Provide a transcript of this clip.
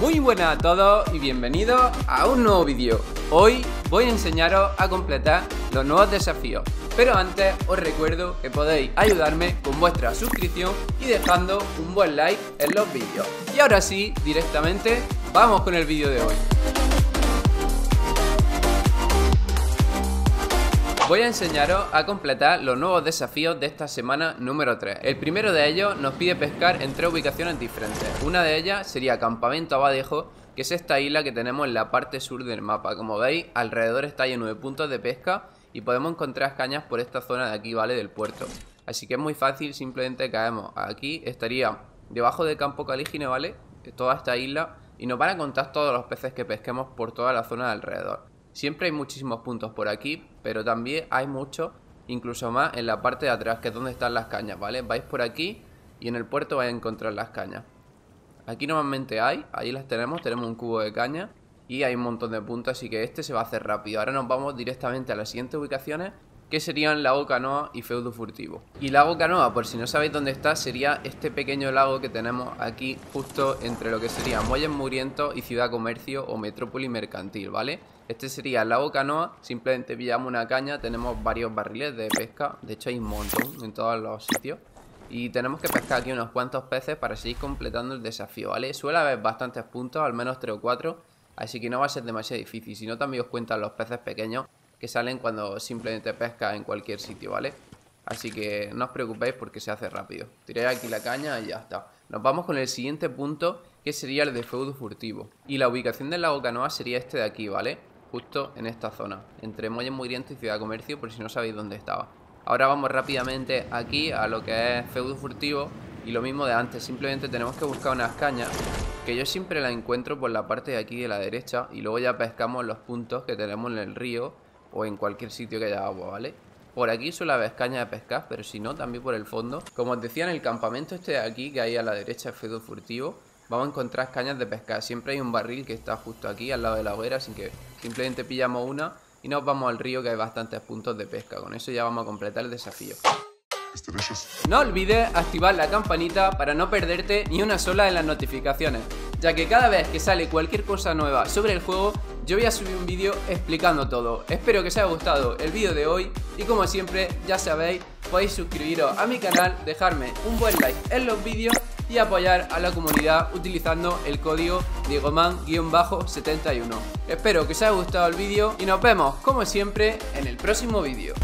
Muy buenas a todos y bienvenidos a un nuevo vídeo. Hoy voy a enseñaros a completar los nuevos desafíos. Pero antes os recuerdo que podéis ayudarme con vuestra suscripción y dejando un buen like en los vídeos. Y ahora sí, directamente, vamos con el vídeo de hoy. Voy a enseñaros a completar los nuevos desafíos de esta semana número 3. El primero de ellos nos pide pescar en tres ubicaciones diferentes. Una de ellas sería Campamento Abadejo, que es esta isla que tenemos en la parte sur del mapa. Como veis, alrededor está lleno de puntos de pesca y podemos encontrar cañas por esta zona de aquí, ¿vale? Del puerto. Así que es muy fácil, simplemente caemos aquí. Estaría debajo del campo Calígine, ¿vale? Toda esta isla y nos van a contar todos los peces que pesquemos por toda la zona de alrededor. Siempre hay muchísimos puntos por aquí, pero también hay muchos, incluso más en la parte de atrás, que es donde están las cañas, ¿vale? Vais por aquí y en el puerto vais a encontrar las cañas. Aquí normalmente hay, ahí las tenemos, tenemos un cubo de caña y hay un montón de puntos, así que este se va a hacer rápido. Ahora nos vamos directamente a las siguientes ubicaciones que serían Lago Canoa y Feudo Furtivo. Y Lago Canoa, por si no sabéis dónde está, sería este pequeño lago que tenemos aquí justo entre lo que sería Muelles Murientos y Ciudad Comercio o Metrópoli Mercantil, ¿vale? Este sería el Lago Canoa, simplemente pillamos una caña, tenemos varios barriles de pesca, de hecho hay un montón en todos los sitios. Y tenemos que pescar aquí unos cuantos peces para seguir completando el desafío, ¿vale? Suele haber bastantes puntos, al menos 3 o 4, así que no va a ser demasiado difícil. Si no, también os cuentan los peces pequeños que salen cuando simplemente pesca en cualquier sitio, ¿vale? Así que no os preocupéis porque se hace rápido. Tiré aquí la caña y ya está. Nos vamos con el siguiente punto, que sería el de feudo furtivo. Y la ubicación del lago Canoa sería este de aquí, ¿vale? Justo en esta zona, entre Muelles Muriente y Ciudad Comercio, por si no sabéis dónde estaba. Ahora vamos rápidamente aquí a lo que es feudo furtivo y lo mismo de antes, simplemente tenemos que buscar unas cañas que yo siempre las encuentro por la parte de aquí de la derecha y luego ya pescamos los puntos que tenemos en el río o en cualquier sitio que haya agua, ¿vale? Por aquí suele haber caña de pescar, pero si no, también por el fondo. Como os decía, en el campamento este de aquí, que hay a la derecha, Fedo Furtivo, vamos a encontrar cañas de pescar. Siempre hay un barril que está justo aquí, al lado de la hoguera, así que simplemente pillamos una y nos vamos al río, que hay bastantes puntos de pesca. Con eso ya vamos a completar el desafío. No olvides activar la campanita para no perderte ni una sola de las notificaciones, ya que cada vez que sale cualquier cosa nueva sobre el juego, yo voy a subir un vídeo explicando todo. Espero que os haya gustado el vídeo de hoy y como siempre, ya sabéis, podéis suscribiros a mi canal, dejarme un buen like en los vídeos y apoyar a la comunidad utilizando el código Diegoman-71. Espero que os haya gustado el vídeo y nos vemos como siempre en el próximo vídeo.